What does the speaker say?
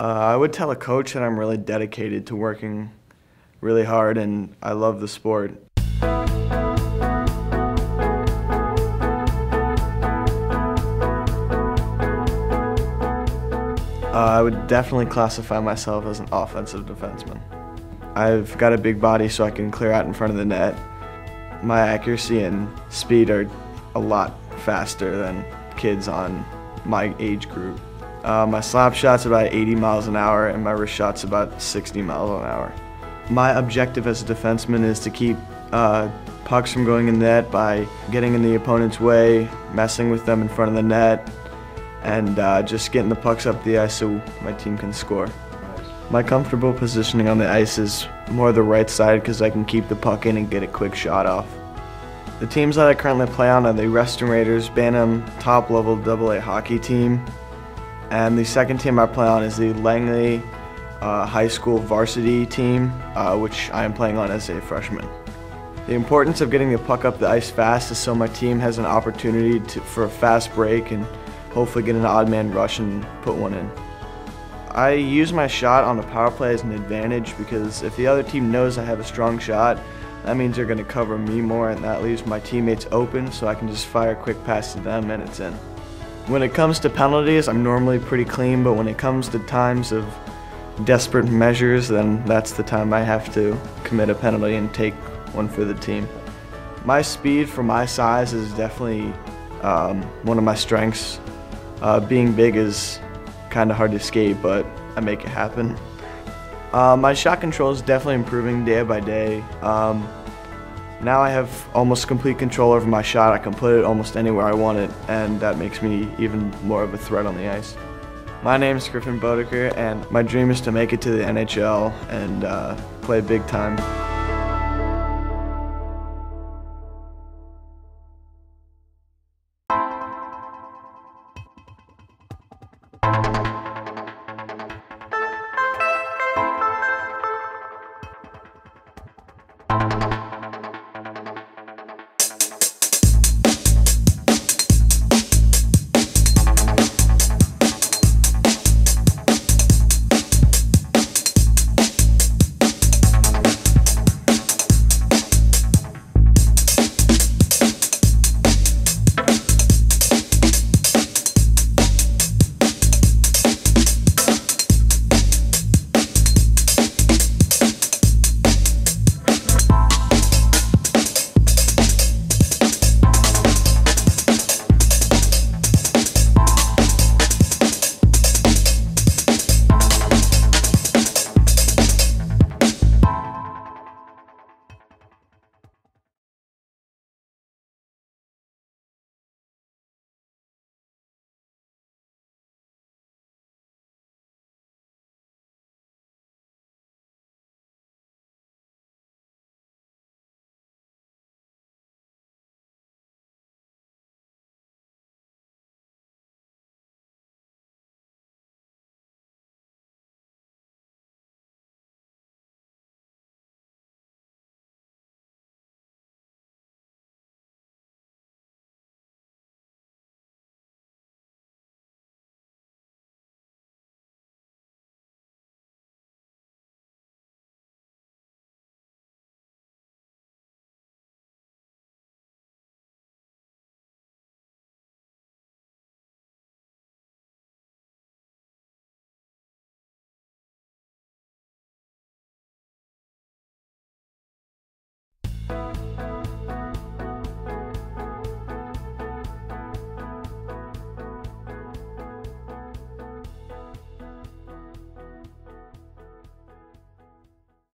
Uh, I would tell a coach that I'm really dedicated to working really hard and I love the sport. Uh, I would definitely classify myself as an offensive defenseman. I've got a big body so I can clear out in front of the net. My accuracy and speed are a lot faster than kids on my age group. Uh, my slap shot's about 80 miles an hour and my wrist shot's about 60 miles an hour. My objective as a defenseman is to keep uh, pucks from going in net by getting in the opponent's way, messing with them in front of the net, and uh, just getting the pucks up the ice so my team can score. My comfortable positioning on the ice is more the right side because I can keep the puck in and get a quick shot off. The teams that I currently play on are the Reston Raiders, Bantam top level double AA hockey team, and the second team I play on is the Langley uh, High School varsity team, uh, which I am playing on as a freshman. The importance of getting the puck up the ice fast is so my team has an opportunity to, for a fast break and hopefully get an odd man rush and put one in. I use my shot on the power play as an advantage because if the other team knows I have a strong shot, that means they're going to cover me more and that leaves my teammates open so I can just fire a quick pass to them and it's in. When it comes to penalties, I'm normally pretty clean, but when it comes to times of desperate measures, then that's the time I have to commit a penalty and take one for the team. My speed for my size is definitely um, one of my strengths. Uh, being big is kind of hard to skate, but I make it happen. Uh, my shot control is definitely improving day by day. Um, now I have almost complete control over my shot. I can put it almost anywhere I want it, and that makes me even more of a threat on the ice. My name is Griffin Bodeker, and my dream is to make it to the NHL and uh, play big time. Bye.